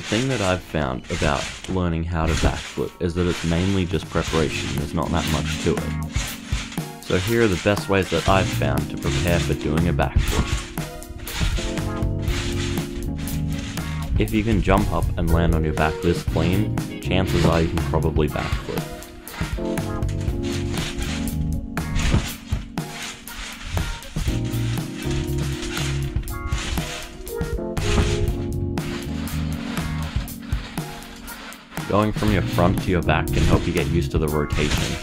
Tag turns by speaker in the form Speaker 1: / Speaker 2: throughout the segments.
Speaker 1: thing that I've found about learning how to backflip is that it's mainly just preparation, there's not that much to it. So here are the best ways that I've found to prepare for doing a backflip. If you can jump up and land on your back this clean, chances are you can probably backflip. Going from your front to your back can help you get used to the rotation.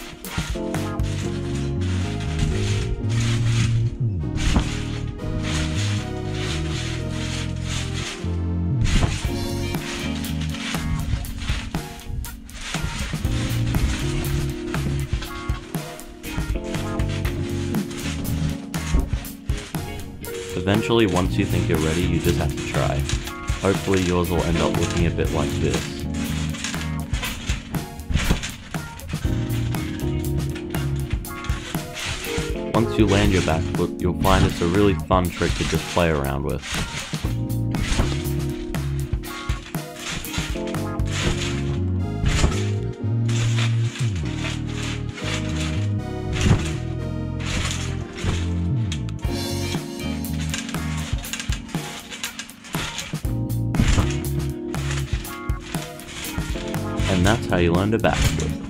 Speaker 1: Eventually, once you think you're ready, you just have to try. Hopefully yours will end up looking a bit like this. Once you land your back backflip, you'll find it's a really fun trick to just play around with. And that's how you learn to backflip.